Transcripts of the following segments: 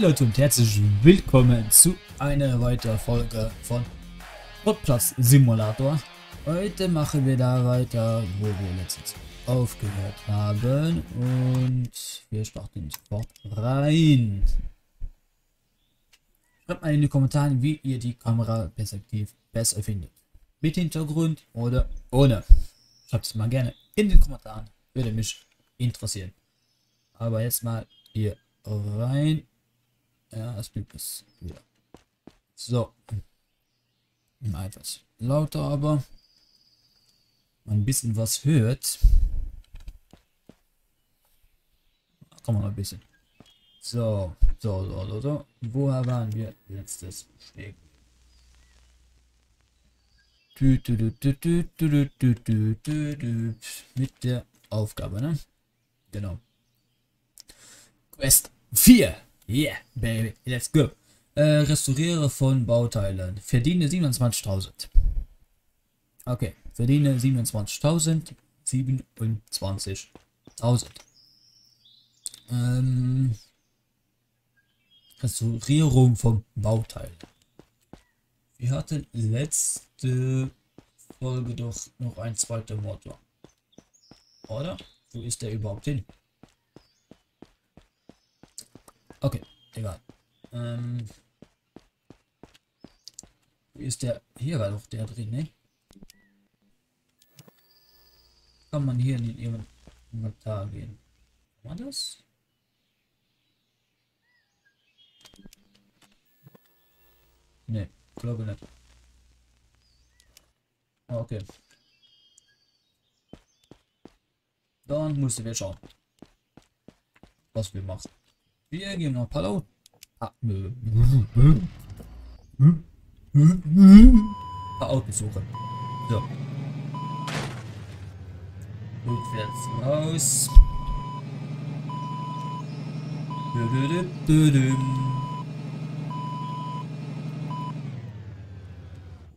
Leute und herzlich willkommen zu einer weiteren Folge von Sportplatz Simulator. Heute machen wir da weiter, wo wir letztens aufgehört haben und wir starten sofort rein. Schreibt mal in die Kommentare, wie ihr die Kameraperspektive besser findet. Mit Hintergrund oder ohne. Schreibt es mal gerne in den Kommentaren, würde mich interessieren. Aber jetzt mal hier rein. Ja, das Bild ist wieder. So. Mal etwas lauter, aber ein bisschen was hört. Komm mal ein bisschen. So, so, so, so, so. Woher waren wir letztes stehen? Mit der Aufgabe, ne? Genau. Quest 4. Yeah, baby. Let's go. Äh, restauriere von Bauteilen. Verdiene 27.000. Okay. Verdiene 27.000. 27.000. Ähm, Restaurierung von Bauteilen. Wir hatten letzte Folge doch noch ein zweiter Motor. Oder? Wo ist der überhaupt hin? Okay, egal. Ähm, wo ist der? Hier war doch der drin, ne? Kann man hier in den Inventar gehen? Kann man das? Ne, glaube nicht. Ah, okay. Dann müssen wir schauen, was wir machen. Wir gehen noch Palau. Ah. Autos suchen. So. Rückwärts raus.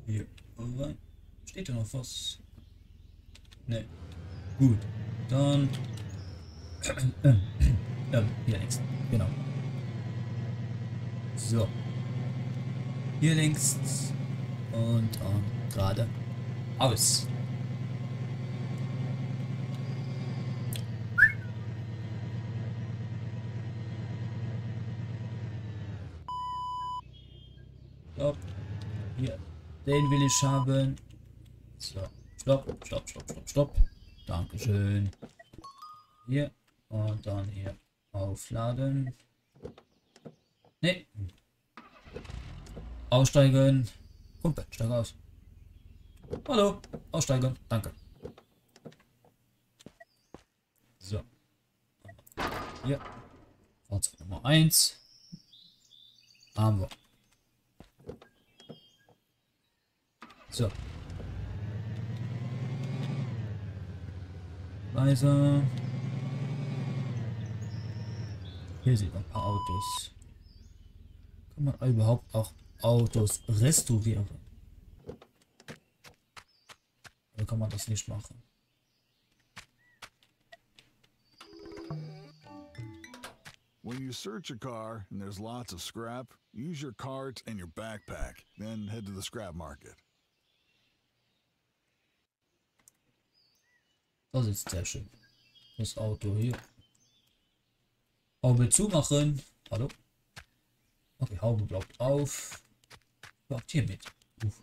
Hier. Steht da noch was? Ne. Gut. Dann. ähm, hier links. Genau. So. Hier links. Und ähm, gerade aus. Stopp. Hier. Den will ich haben. So. Stopp, stopp, stopp, stopp, stopp. Dankeschön. Hier. Und dann hier aufladen. Ne. Aussteigen. Pumpe, steig aus. Hallo. Aussteigen. Danke. So. Hier. Fahrzeug Nummer 1. Haben wir. So. Weiter. Hier sieht man ein paar Autos. Kann man überhaupt auch Autos restaurieren? Oder kann man das nicht machen? When you search a car and there's lots of scrap, use your cart and your backpack, then head to the scrap market. Das ist sehr schön. Das Auto hier. Haube zumachen. Hallo? Okay, Haube bleibt auf. Bleibt hier mit. Uff.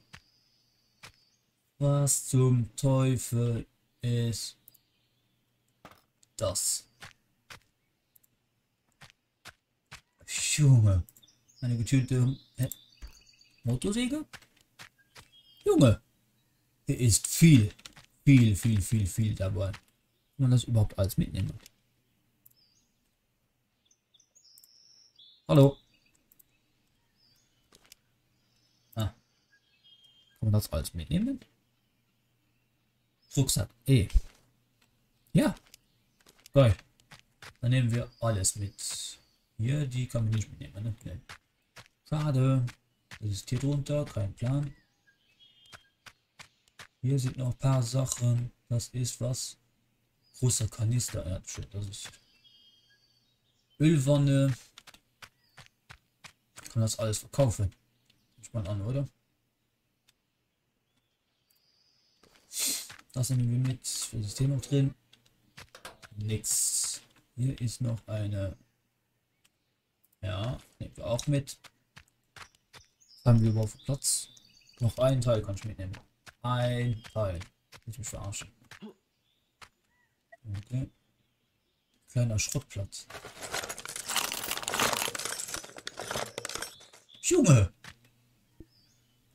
Was zum Teufel ist das? Junge. Eine getönte Hä? Motorsäge? Junge. Hier ist viel, viel, viel, viel, viel dabei. Kann man das überhaupt alles mitnehmen? Hallo. Ah. Kann man das alles mitnehmen? Rucksack. E. Ja. Geil. Dann nehmen wir alles mit. Hier, die kann man nicht mitnehmen. Ne? Nee. Schade. Das ist hier drunter. Kein Plan. Hier sind noch ein paar Sachen. Das ist was. Großer Kanister. Ja, shit, das ist Ölwanne. Kann das alles verkaufen. Ich mal an, oder? Das nehmen wir mit. Für System noch drin. Nix. Hier ist noch eine. Ja, nehmen wir auch mit. Haben wir überhaupt Platz? Noch ein Teil kann ich mitnehmen. Ein Teil. Ich mich verarschen. Okay. Kleiner Schrottplatz. Junge!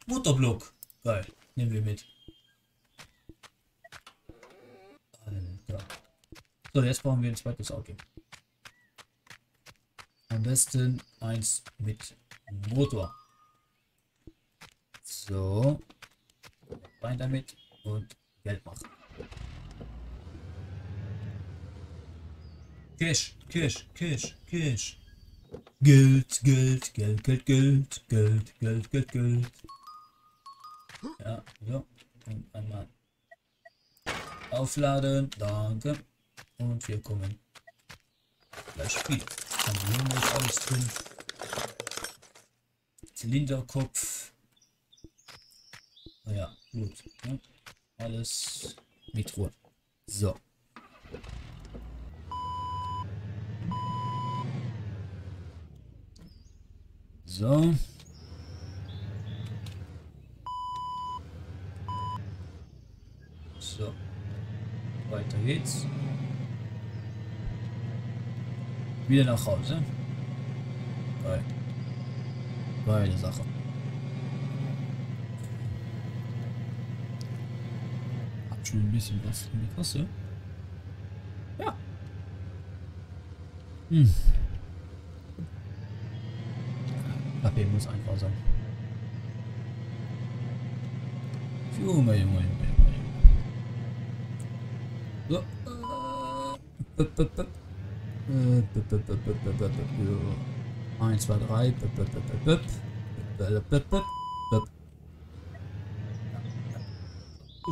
Motorblock. Geil. Nehmen wir mit. So, jetzt brauchen wir ein zweites Auto. Am besten eins mit Motor. So. Rein damit und Geld machen. Cash, Cash, Cash, Cash. Geld, Geld, Geld, Geld, Geld, Geld, Geld, Geld, Geld. Ja, so. Und einmal aufladen. Danke. Und wir kommen gleich wir hier noch alles drin. Zylinderkopf. Ja, gut. Ja. Alles mit Ruhe. So. So. So. Weiter geht's. Wieder nach Hause. Geil. Geile Sache. Hab schon ein bisschen was in die Kasse. Ja. Hm. HP muss einfach sein. Junge, Junge, Junge, Junge. So. Eins, zwei, drei.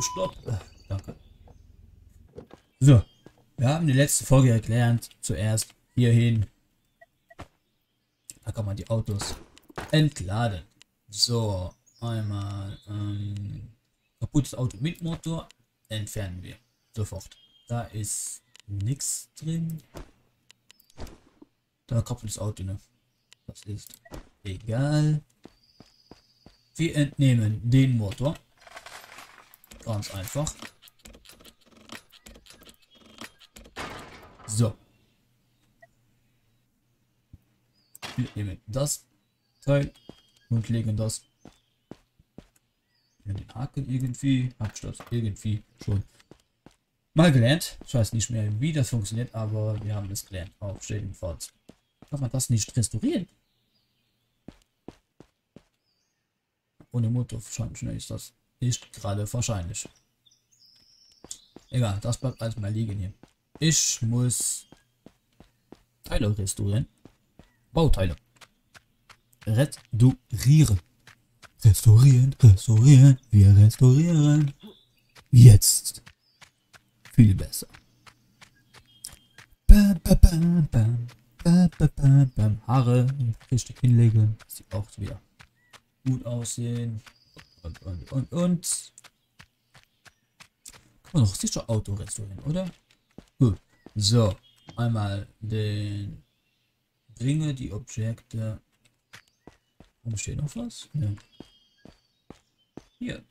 Stopp. Danke. So. Wir haben die letzte Folge erklärt. Zuerst hierhin. Da kann man die Autos entladen. So, einmal ähm, kaputtes Auto mit Motor entfernen wir sofort. Da ist nichts drin. Da kaputtes Auto, ne? Das ist egal. Wir entnehmen den Motor. Ganz einfach. So. Wir nehmen das Teil und legen das in den Haken irgendwie. Das irgendwie schon mal gelernt. Ich weiß nicht mehr, wie das funktioniert, aber wir haben es gelernt. Auf jedenfalls. Kann man das nicht restaurieren? Ohne Motor schnell ist das nicht gerade wahrscheinlich. Egal, das bleibt alles mal liegen hier. Ich muss Teile restaurieren. Bauteile. Restaurieren. Restaurieren, restaurieren, wir restaurieren. Jetzt. Viel besser. Bam, bam, bam, bam, bam, bam. Haare richtig hinlegen. Sieht auch wieder gut aussehen. Und, und, und, und. Kann man doch sicher Auto restaurieren, oder? Gut. So. Einmal den. Bringe die Objekte und steht noch was? Ja. Hier.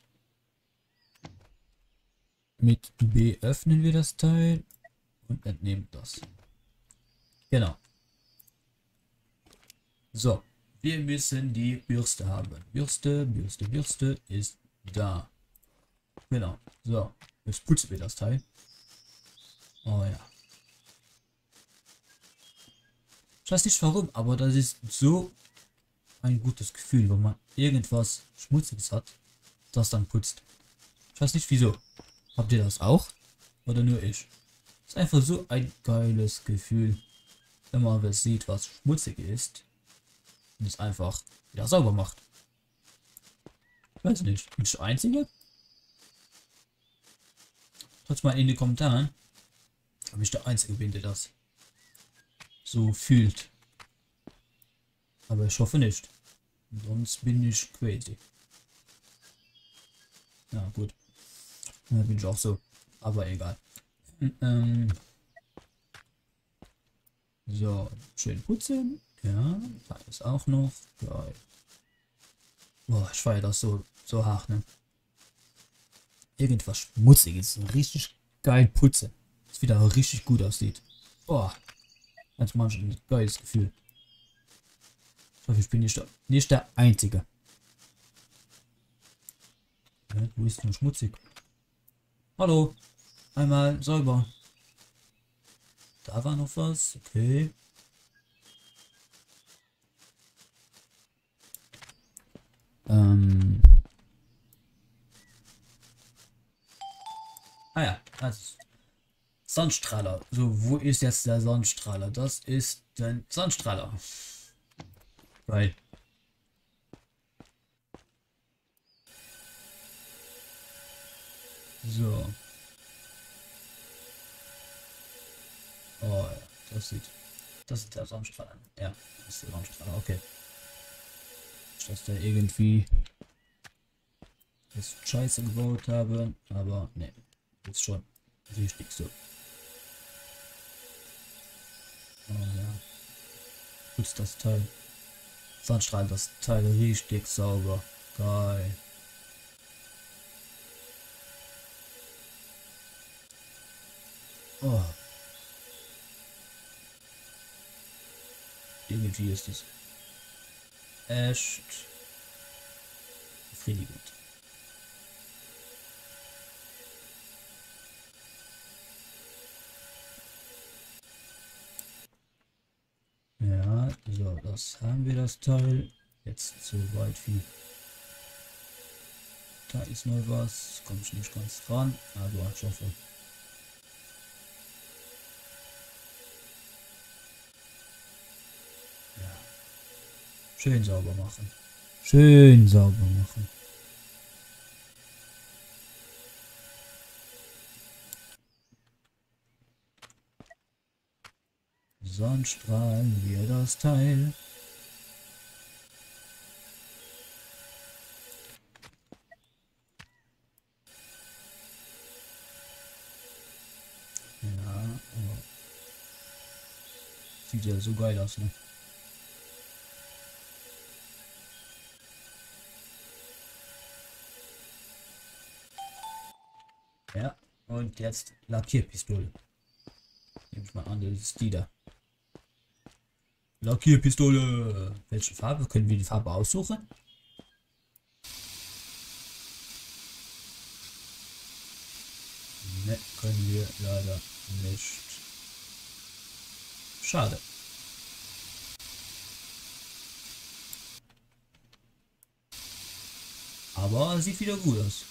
Mit B öffnen wir das Teil und entnehmen das. Genau. So. Wir müssen die Bürste haben. Bürste, Bürste, Bürste ist da. Genau. So. Jetzt putzen wir das Teil. Oh ja. Ich weiß nicht warum, aber das ist so ein gutes Gefühl, wenn man irgendwas Schmutziges hat, das dann putzt. Ich weiß nicht wieso. Habt ihr das auch? Oder nur ich? ist einfach so ein geiles Gefühl, wenn man was sieht, was schmutzig ist und es einfach wieder sauber macht. Ich weiß nicht, bin ich der Einzige? Schreibt mal in die Kommentare, ob ich der Einzige bin, der das so fühlt. Aber ich hoffe nicht. Sonst bin ich crazy. Ja, gut. Da bin ich auch so. Aber egal. Ähm, so, schön putzen. Ja, da ist auch noch. Geil. Boah, ich feiere das so, so hart, ne? Irgendwas Schmutziges. Richtig geil putzen. Das wieder richtig gut aussieht. Boah. Ganz manchmal ein geiles Gefühl. Ich hoffe, ich bin nicht der, nicht der Einzige. Ja, wo ist denn schmutzig? Hallo. Einmal sauber. Da war noch was. Okay. Ähm. Ah ja, das Sonnenstrahler. So, wo ist jetzt der Sonnenstrahler? Das ist der Sonnenstrahler. Right. So. Oh, das sieht. Das ist der Sonnenstrahler. Ja, das ist der Sonnenstrahler. Okay. Dass der irgendwie das Scheiße gebaut habe, aber ne, ist schon richtig so. Oh ja. Putzt das Teil. Sonnenstrahl das Teil richtig sauber. Geil. Oh. Irgendwie ist es echt befriedigend. Ja, so, das haben wir das Teil. Jetzt so weit wie. Da ist noch was. Komme ich nicht ganz dran, aber ich hoffe. Ja. Schön sauber machen. Schön sauber machen. Sonst strahlen wir das Teil. Ja, aber sieht ja so geil aus, ne? Ja, und jetzt Lackierpistole. Nehme ich mal an, das ist die da. Lackierpistole. Welche Farbe? Können wir die Farbe aussuchen? Ne, können wir leider nicht. Schade. Aber sieht wieder gut aus.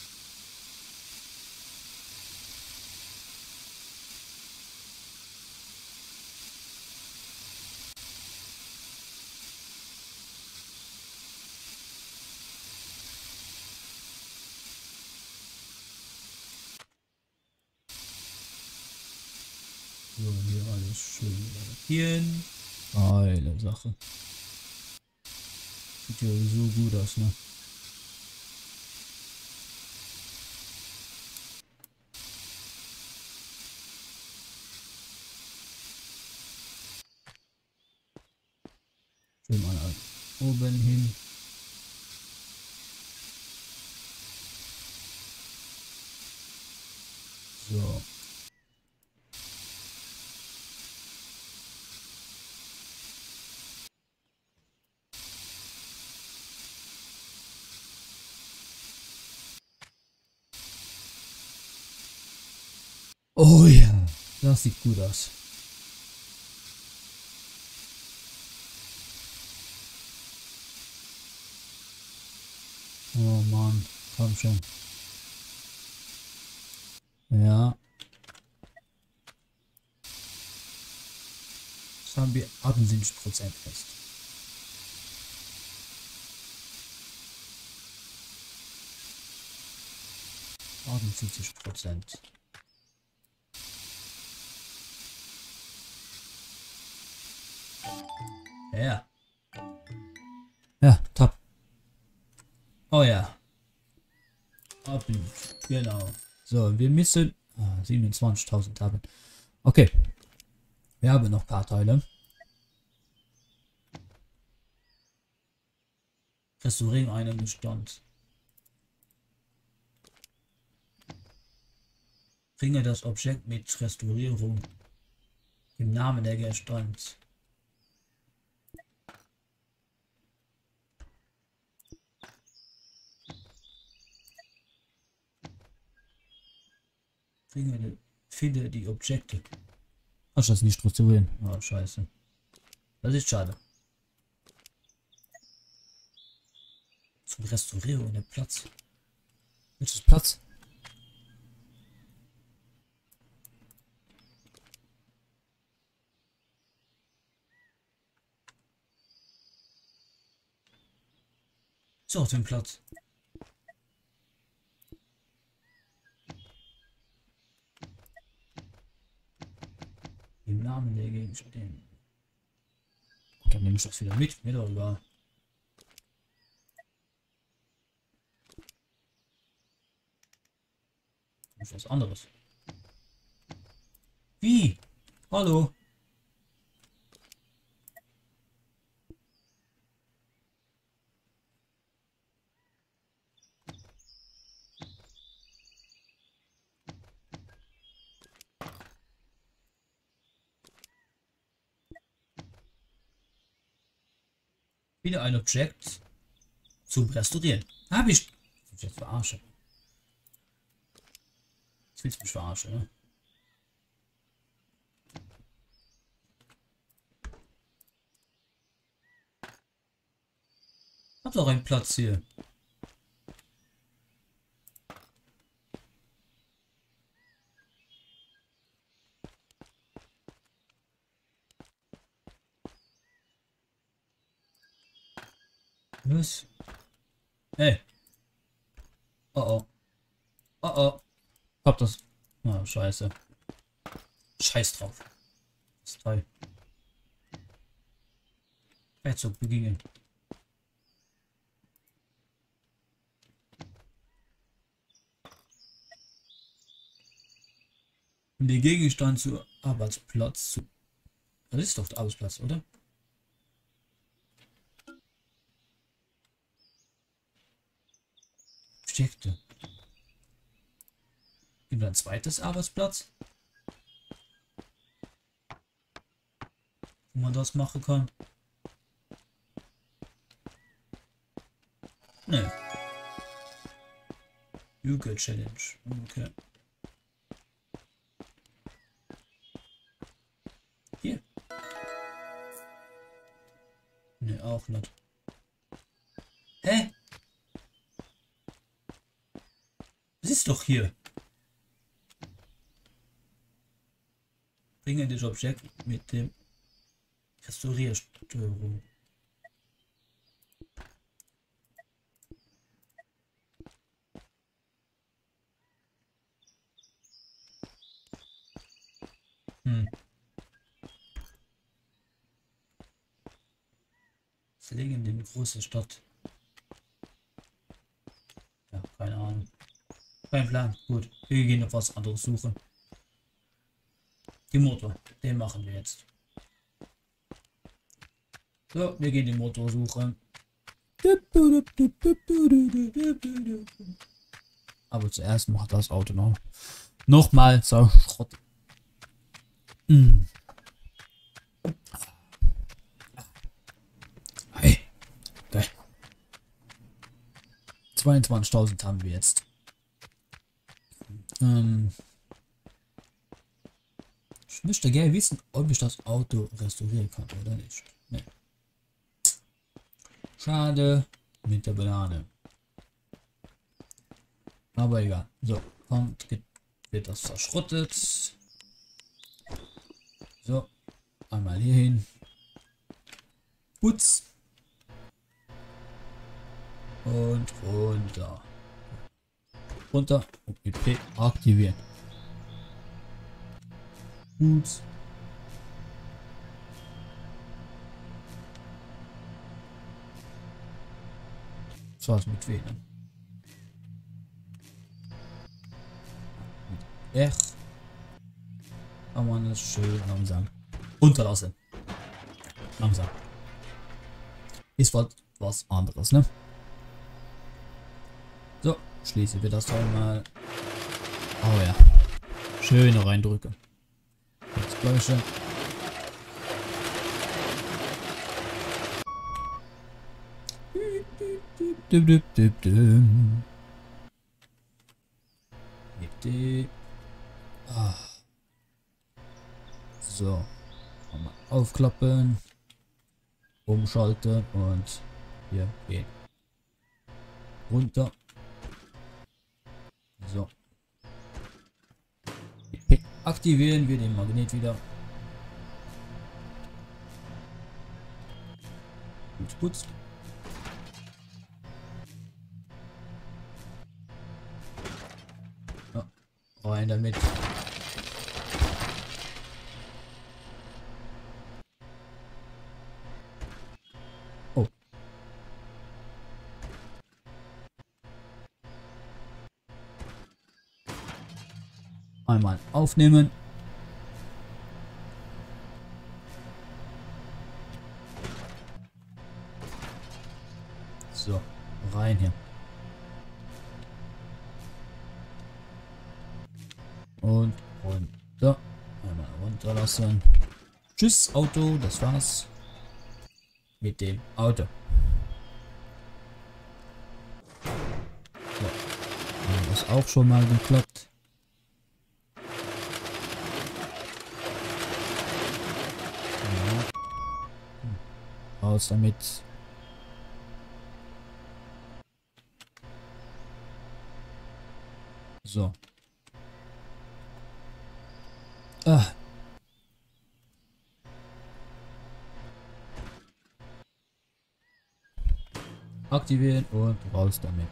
So, hier alles schön lackieren. Geile Sache. Sieht ja so gut aus, ne? Schön mal oben hin. So. Oh ja, das sieht gut aus. Oh Mann, komm schon. Ja. Das haben wir 78% fest. Prozent. Ja. Ja, top. Oh ja. Abblut. Genau. So, wir müssen... Ah, 27.000 haben. Okay. Wir haben noch ein paar Teile. Restaurieren einen Bestand. Bringe das Objekt mit Restaurierung im Namen der Gestand. Bringe, finde die Objekte. Ach, das nicht restaurieren. Oh, scheiße. Das ist schade. Zum Restaurieren der Platz. Welches Platz? So, auf dem Platz. Im Namen der Gegenstände. Dann nehme ich das wieder mit. Mir. Ist was anderes. Wie? Hallo? Wieder ein Objekt zum Restaurieren. Habe ich. Das ist jetzt verarsche. Jetzt willst du mich verarschen, ne? Hab doch einen Platz hier. Was? Hey. Oh oh. Oh oh. Hab das. Oh, scheiße. Scheiß drauf. Das ist toll. Herzog begingen. Der Gegenstand zu Arbeitsplatz zu. Das ist doch der Arbeitsplatz, oder? Objekte. Gibt ein zweites Arbeitsplatz? Wo man das machen kann? Ne. Yuga Challenge. Okay. Hier. Ne, auch nicht. Ist doch hier. Bringe das Objekt mit dem Restaurierstörung. Hm. Verlegen in die große Stadt. Ja, keine Ahnung. Kein Plan. Gut, wir gehen auf was anderes suchen. Die Motor, den machen wir jetzt. So, wir gehen den Motor suchen. Aber zuerst macht das Auto noch. Nochmal so Schrott. Mm. Hey. Geil. 22.000 haben wir jetzt. Ähm. Ich möchte gerne wissen, ob ich das Auto restaurieren kann oder nicht. Nee. Schade mit der Banane. Aber egal. So, kommt, wird das verschrottet. So, einmal hier hin. Putz. Und runter runter. OPP aktivieren. Gut. Das also war's mit WLAN. Ne? R. Kann man das schön langsam runterlassen. Langsam. Ist was anderes, ne? Schließen wir das doch mal. Oh ja. Schöne reindrücke. Jetzt Bäusche. Ah. So. Nochmal aufklappen. Umschalten und hier gehen. Runter. Aktivieren wir den Magnet wieder. Gut, putzt. Ja, rein damit. Aufnehmen. So, rein hier. Und runter. Einmal runterlassen. Tschüss, Auto. Das war's. Mit dem Auto. So. Das auch schon mal geklappt. Raus damit. So. Ah. Aktivieren und raus damit.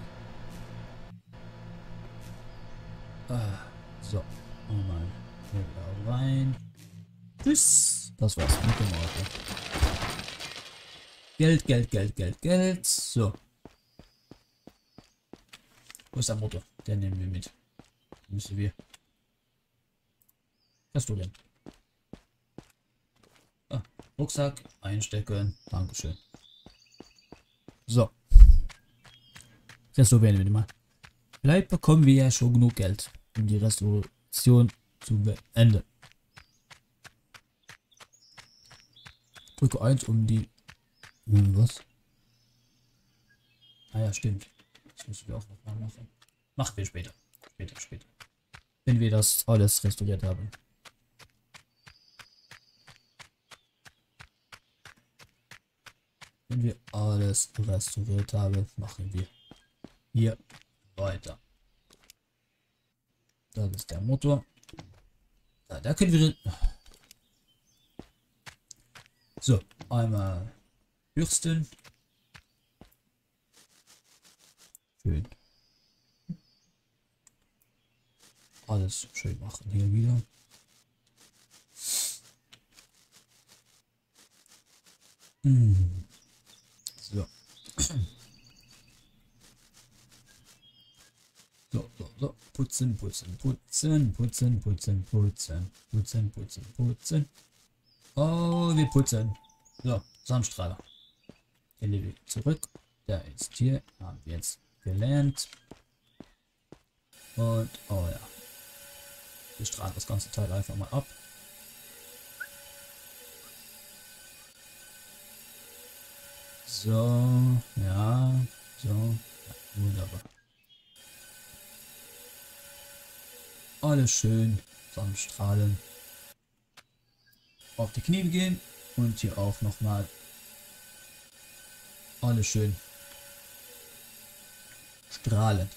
Ah. So. Wieder rein. Tschüss. Das war's mit dem. Geld, Geld, Geld, Geld, Geld. So. Wo ist der Motor? Den nehmen wir mit. Müssen wir. Hast du denn? Ah, Rucksack einstecken. Dankeschön. So. Restaurieren wir mal. Vielleicht bekommen wir ja schon genug Geld, um die Restauration zu beenden. Drücke 1 um die. Hm, was? Ah ja, stimmt. Das müssen wir auch noch mal machen. Machen wir später. Später, später. Wenn wir das alles restauriert haben. Wenn wir alles restauriert haben, machen wir hier weiter. Das ist der Motor. Da, da können wir... So, einmal bürsten. Schön. Alles schön machen hier wieder. Hm. So. So, so, so. Putzen, putzen, putzen, putzen, putzen, putzen, putzen, putzen, putzen. Oh, wir putzen. So, Sonnenstrahler. Level zurück. Der ist hier. Haben wir jetzt gelernt. Und, oh ja. Wir strahlen das ganze Teil einfach mal ab. So, ja, so, ja, wunderbar. Alles schön, Sonnenstrahlen. Auf die Knie gehen und hier auch noch mal alles schön strahlend.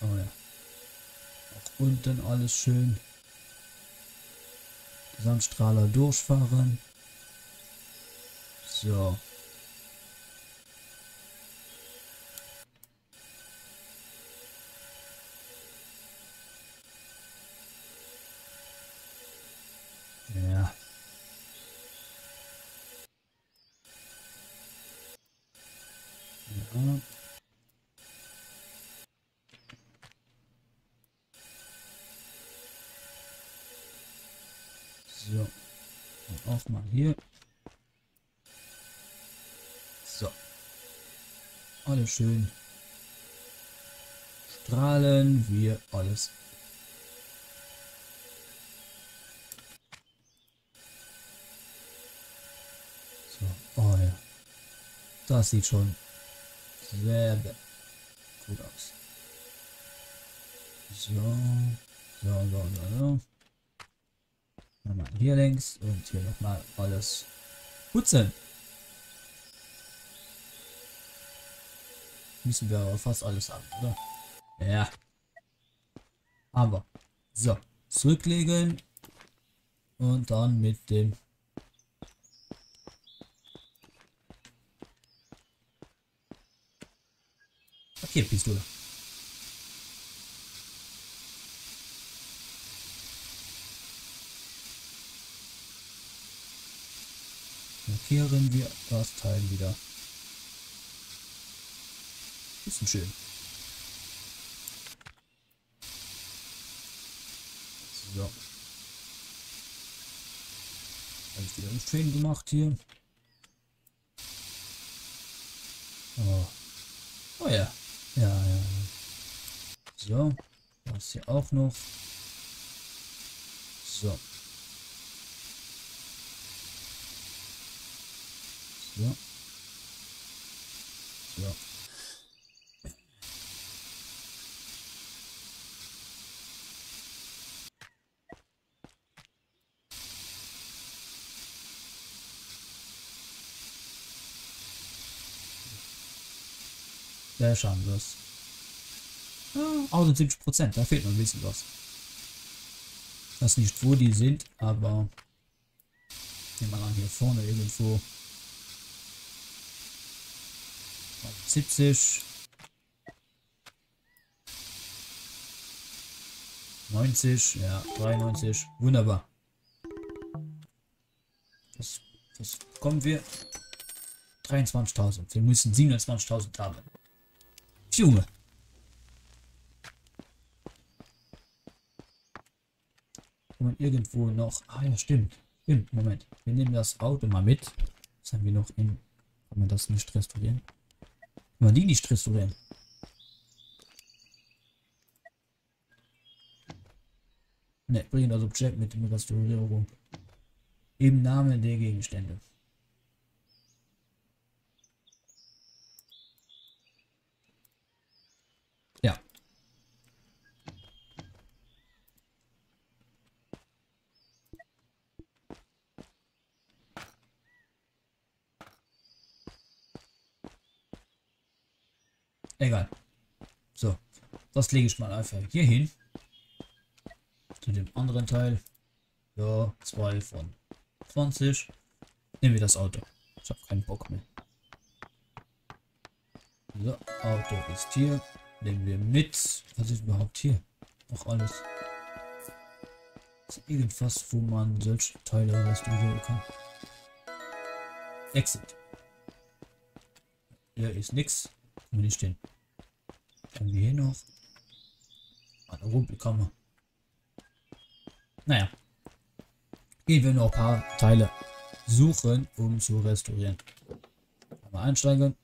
Oh ja. Auch unten alles schön. Sandstrahler durchfahren. So. Ja. Ja. auch mal hier. So. Alles schön. Strahlen wir alles. So, oh ja. Das sieht schon sehr gut aus. So, so, so, so, so. Nochmal hier längs und hier nochmal alles putzen. Müssen wir aber fast alles haben, oder? Ja. Aber. So. Zurücklegen. Und dann mit dem Papierpistole. Markieren wir das Teil wieder. Bisschen schön. So. Alles wieder schön gemacht hier. Oh. Oh ja. Ja, ja. So. Das hier auch noch. So. So. Sehr schamlos. Ja, 78 Prozent, da fehlt noch ein bisschen was. Ich weiß nicht, wo die sind, aber nehmen wir an, hier vorne irgendwo 70 90, ja, 93, wunderbar. Das, das kommen wir 23.000. Wir müssen 27.000 haben. Junge. Kann irgendwo noch... Ah ja, stimmt. Stimmt, Moment. Wir nehmen das Auto mal mit. Was haben wir noch in... Kann man das nicht restaurieren? Kann man die nicht restaurieren? Ne, bringen das Objekt mit dem Restaurierung. Im Namen der Gegenstände. Ja. Egal. So. Das lege ich mal einfach hier hin. Zu dem anderen Teil. Ja, zwei von 20. Nehmen wir das Auto. Ich habe keinen Bock mehr. So, Auto ist hier. Nehmen wir mit. Was ist überhaupt hier? Noch alles. Ist irgendwas, wo man solche Teile restaurieren kann. Exit. Hier ist nichts. Kann nicht stehen. Haben wir hier noch? Eine Rumpelkammer. Naja. Gehen wir noch ein paar Teile suchen, um zu restaurieren. Mal einsteigen.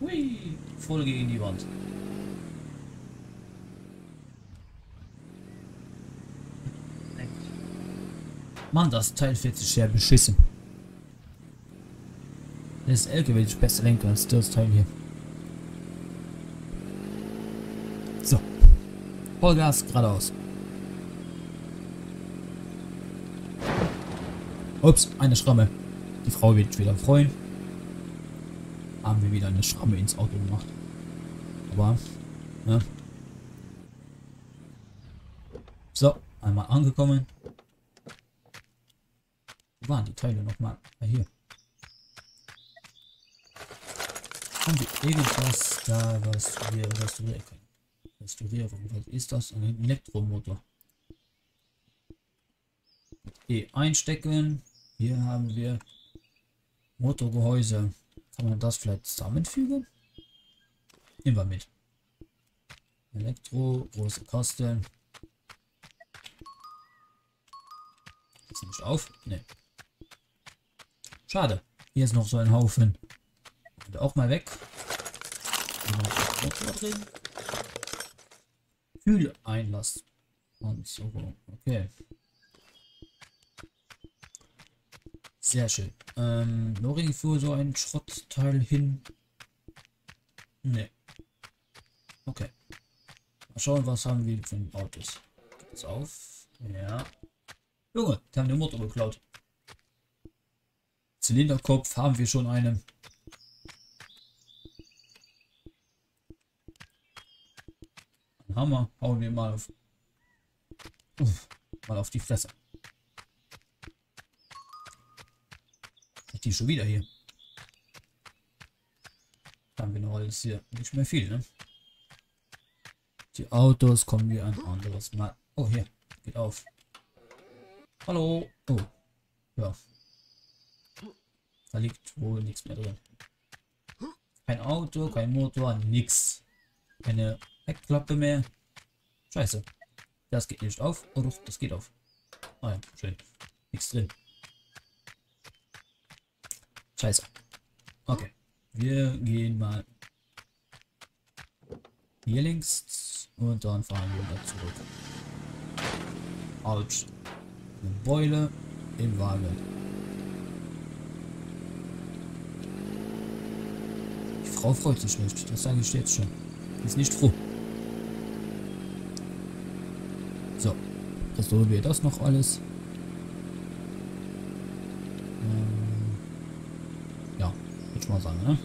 Hui, voll gegen die Wand. Mann, das Teil fährt sich sehr beschissen. Das LKW ist besser lenken als das Teil hier. So. Vollgas geradeaus. Ups, eine Schramme. Die Frau wird sich wieder freuen. Haben wir wieder eine Schramme ins Auto gemacht. Aber, ne? So, einmal angekommen. Waren die Teile nochmal? Ah, hier. Haben wir irgendwas da, was wir restaurieren können? Restaurierung, was ist das? Ein Elektromotor. E einstecken. Hier haben wir Motorgehäuse. Kann man das vielleicht zusammenfügen? Nehmen wir mit. Elektro, große Kasten. Ist nicht auf? Ne. Schade. Hier ist noch so ein Haufen. Und auch mal weg. Kühleinlass. Und so. Okay. Sehr schön. Ähm, noch irgendwo so ein Schrottteil hin. Ne. Okay. Mal schauen, was haben wir für Autos. Geht das auf? Ja. Junge, die haben den Motor geklaut. Zylinderkopf haben wir schon einen. Ein Hammer hauen wir mal auf. Uff, mal auf die Fresse. Die schon wieder hier. Haben wir noch alles hier. Nicht mehr viel, ne? Die Autos kommen wir ein anderes Mal. Oh, hier. Geht auf. Hallo. Oh. Ja. Da liegt wohl nichts mehr drin. Kein Auto, kein Motor, nix. Keine Heckklappe mehr. Scheiße. Das geht nicht auf. Oh doch, das geht auf. Ah ja, schön. Nichts drin. Scheiße. Okay. Wir gehen mal hier links und dann fahren wir wieder zurück. Autsch. Eine Beule im Wagen. Frau freut sich nicht. Das sage ich jetzt schon. Die ist nicht froh. So. Restaurieren wir das noch alles. Ähm, ja, würde ich mal sagen, ne?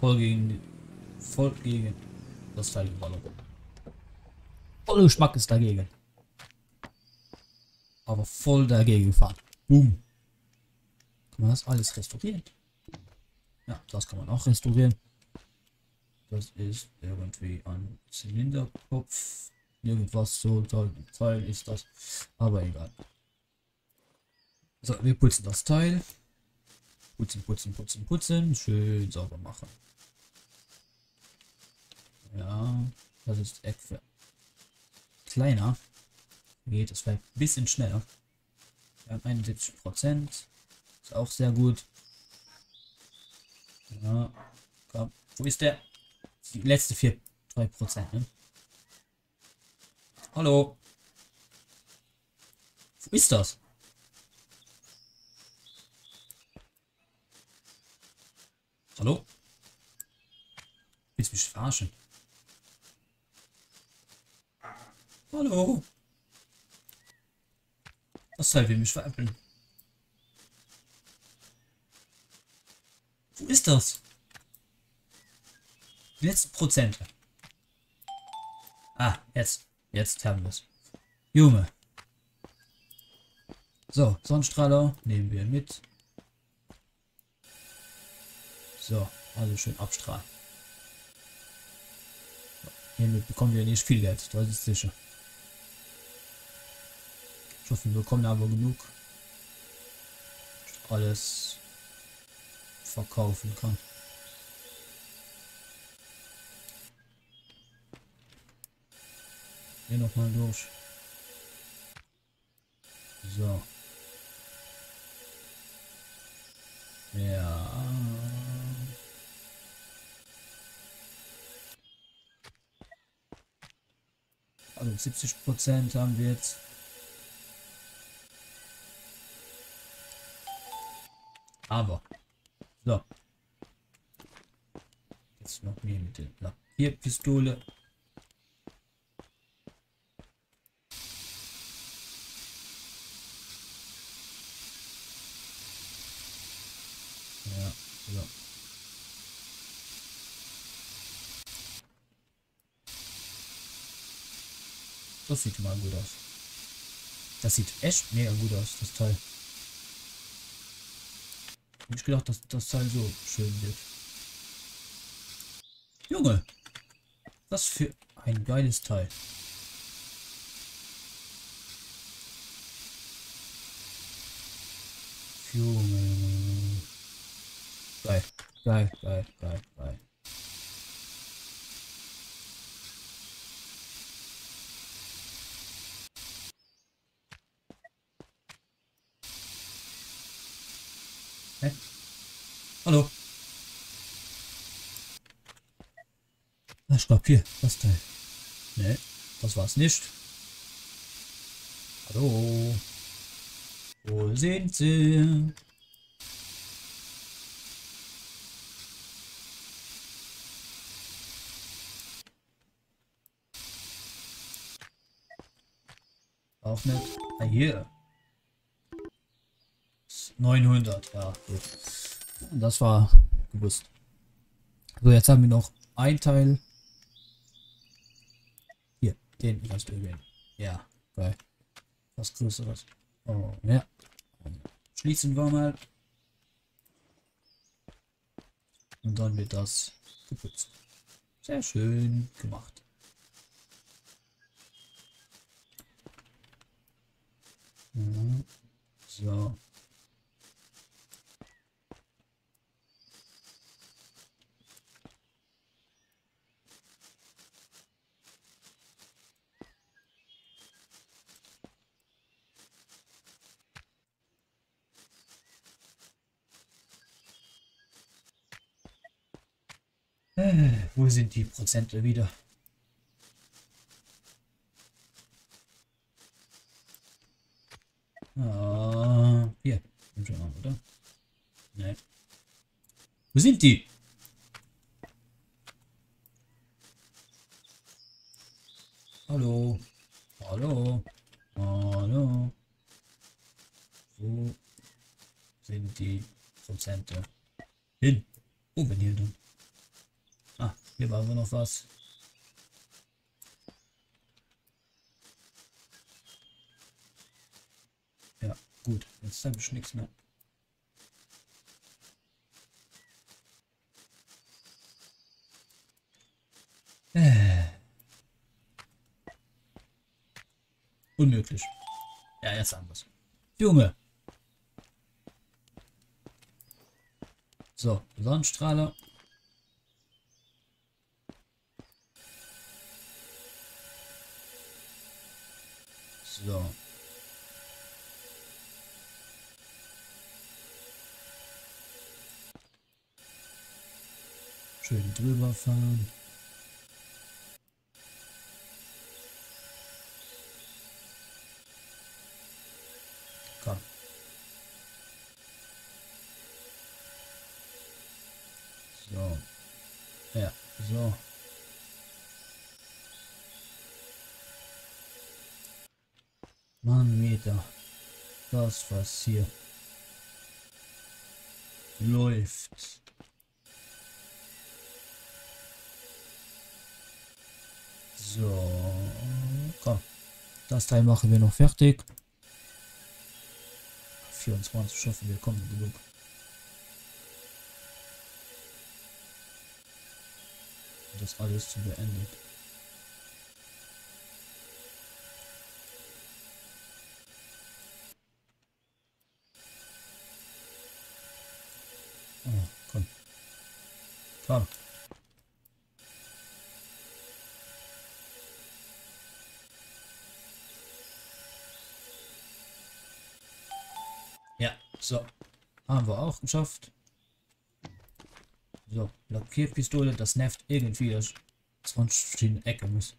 Voll gegen, voll gegen das Teil geballert. Voll Geschmack ist dagegen. Aber voll dagegen gefahren. Boom. Das alles restaurieren? Ja, das kann man auch restaurieren. Das ist irgendwie ein Zylinderkopf. Irgendwas so Teil ist das. Aber egal. So, wir putzen das Teil. Putzen, putzen, putzen, putzen. Schön sauber machen. Ja, das ist etwa kleiner. Geht es vielleicht ein bisschen schneller. Wir haben 71 Prozent. Ist auch sehr gut. Ja, komm. Wo ist der? Die letzte 4, 3 Prozent, ne? Hallo? Wo ist das? Hallo? Willst du mich verarschen? Hallo? Das Teil will mich veräppeln. Wo ist das? Die letzten Prozente. Ah, jetzt. Jetzt haben wir es. Junge. So, Sonnenstrahler nehmen wir mit. So, also schön abstrahlen. Hiermit bekommen wir nicht viel Geld, das ist sicher. Ich hoffe, wir bekommen aber genug. Alles verkaufen kann. Hier noch mal durch. So. Ja. Also 70 Prozent haben wir jetzt. Aber so. Jetzt noch mehr mit der Lackierpistole. Ja, so. Das sieht mal gut aus. Das sieht echt mega gut aus, das Teil. Ich gedacht, dass das Teil so schön wird. Junge! Was für ein geiles Teil. Junge. Geil. Geil, geil, geil, geil. Hä? Hallo? Hier, das Teil. Ne, das war's nicht. Hallo? Wo sind sie? Auch nicht. Ah, hier. 900, ja, gut. Das war gewusst. So, jetzt haben wir noch ein Teil. Den kannst du erwähnen. Ja, geil. Was Größeres. Oh, ja. Schließen wir mal. Und dann wird das geputzt. Sehr schön gemacht. So. Wo sind die Prozente wieder? Ah, hier. Oder? Nein. Wo sind die? Hallo? Hallo? Hallo? Wo sind die Prozente hin? Wo bin ich denn? Ah, hier war aber noch was. Ja, gut. Jetzt habe ich nichts mehr. Äh. Unmöglich. Ja, jetzt haben wir es. Junge. So, Sonnenstrahler. So. Schön drüber fahren. Komm. So. Ja, so. Mann, Meter. Das, was hier läuft. So, komm. Das Teil machen wir noch fertig. 24 schaffen wir, kommen genug. Das alles zu beenden. Oh, komm. Komm. Ja, so. Haben wir auch geschafft. So, Lackierpistole, das nervt irgendwie, dass von verschiedenen Ecken muss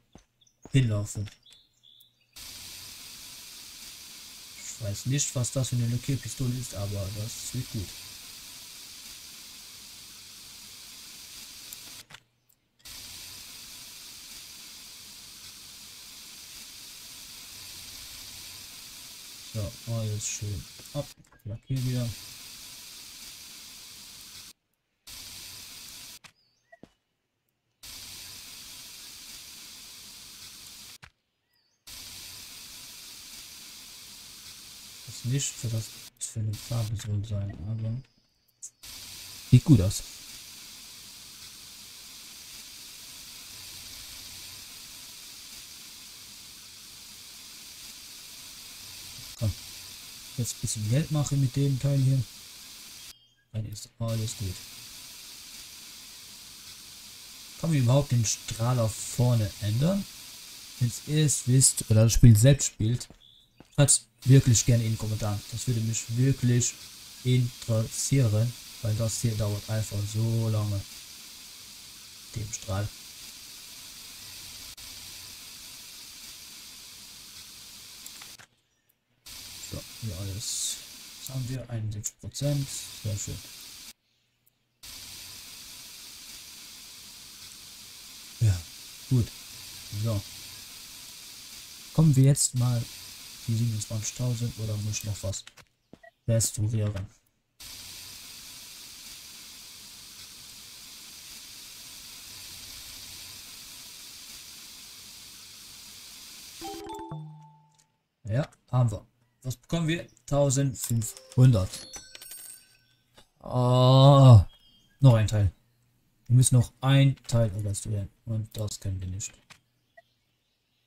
hinlaufen. Ich weiß nicht, was das für eine Lackierpistole ist, aber das wird gut. Alles schön ab. Lackier wieder. Das nicht für das für eine Farbe soll sein, aber sieht gut aus. Komm. Jetzt ein bisschen Geld mache mit dem Teil hier. Dann ist alles gut. Kann man überhaupt den Strahler vorne ändern? Wenn es wisst oder das Spiel selbst spielt, schreibt wirklich gerne in den Kommentaren. Das würde mich wirklich interessieren, weil das hier dauert einfach so lange. Dem Strahl. So, Was haben wir? 71 Prozent. Sehr schön. Ja, gut. So. Kommen wir jetzt mal die 27.000 oder muss ich noch was restaurieren? Ja, haben wir. Was bekommen wir? 1500. Oh, noch ein Teil. Wir müssen noch ein Teil restaurieren. Und das können wir nicht.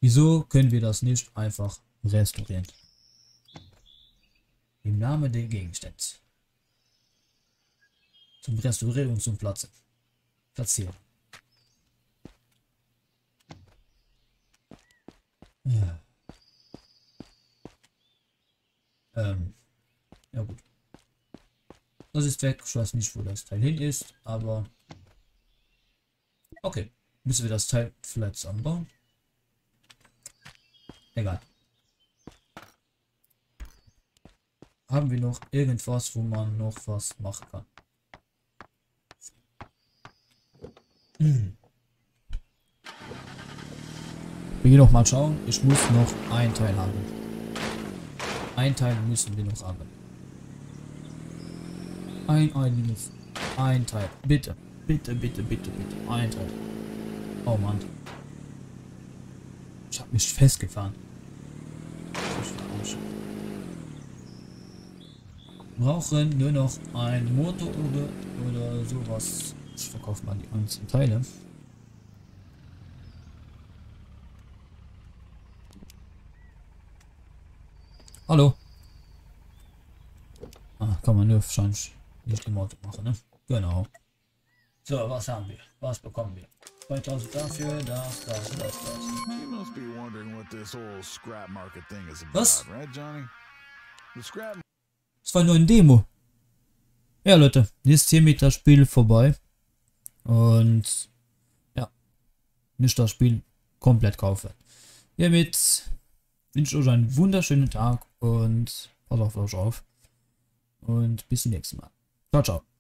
Wieso können wir das nicht einfach restaurieren? Im Namen der Gegenstände. Zum Restaurieren und zum Platz. Platzieren. Ja. Ähm, ja gut. Das ist weg. Ich weiß nicht, wo das Teil hin ist, aber okay. Müssen wir das Teil vielleicht zusammenbauen? Egal. Haben wir noch irgendwas, wo man noch was machen kann? Hm. Wir gehen noch mal schauen. Ich muss noch ein Teil haben. Ein Teil müssen wir noch haben. Ein einiges. Ein Teil. Bitte. Bitte, bitte, bitte, bitte. Ein Teil. Oh Mann. Ich habe mich festgefahren. Brauchen nur noch ein Motor oder, oder sowas. Ich verkaufe mal die einzelnen Teile. Hallo. Ah, kann man nur wahrscheinlich nicht im Auto machen, ne? Genau. So, was haben wir? Was bekommen wir? 2000 dafür, das, das, das, das. You must be wondering what this whole scrap market thing is about, Was? right, Johnny? The scrap Es war nur ein Demo. Ja, Leute, ist hiermit das Spiel vorbei. Und ja, nicht das Spiel komplett kaufen. Hiermit wünsche ich euch einen wunderschönen Tag und pass auf euch auf. Und bis zum nächsten Mal. Ciao, ciao.